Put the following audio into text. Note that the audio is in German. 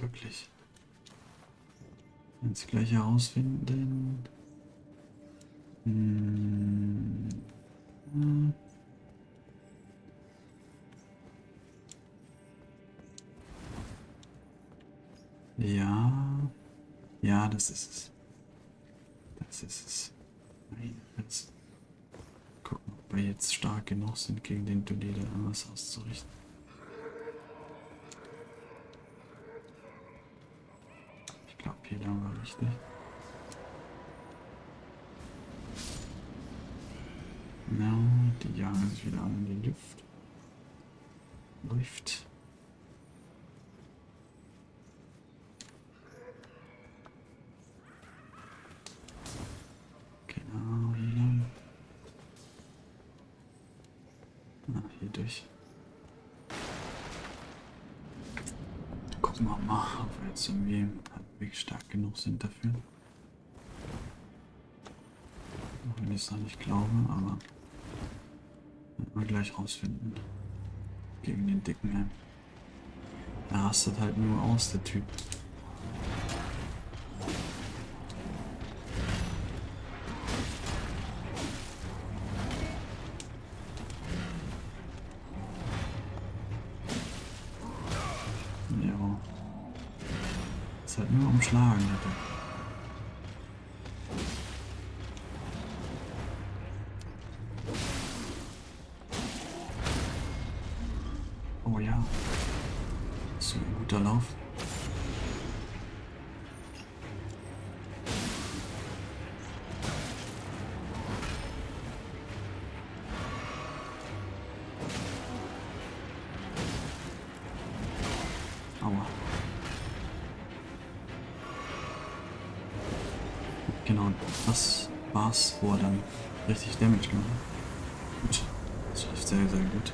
wirklich? Jetzt gleich herausfinden. Hm. Hm. Ja. Ja, das ist es. Das ist es. Nein, jetzt gucken, ob wir jetzt stark genug sind, gegen den Dolede was auszurichten. Ich glaube, hier lang war richtig. Na, die jagen sich wieder an in die Luft. Läuft. Genau. Na, hier durch. Gucken wir mal, ob wir jetzt irgendwie halbwegs stark genug sind dafür. Auch wenn ich es noch nicht glaube, aber werden wir gleich rausfinden. Gegen den dicken M. Er rastet halt nur aus, der Typ. Ist halt nur umschlagen, hätte. Oh ja. So ein guter Lauf. Aua. Genau, das war's, wo er dann richtig Damage gemacht hat. Gut, das läuft sehr, sehr gut.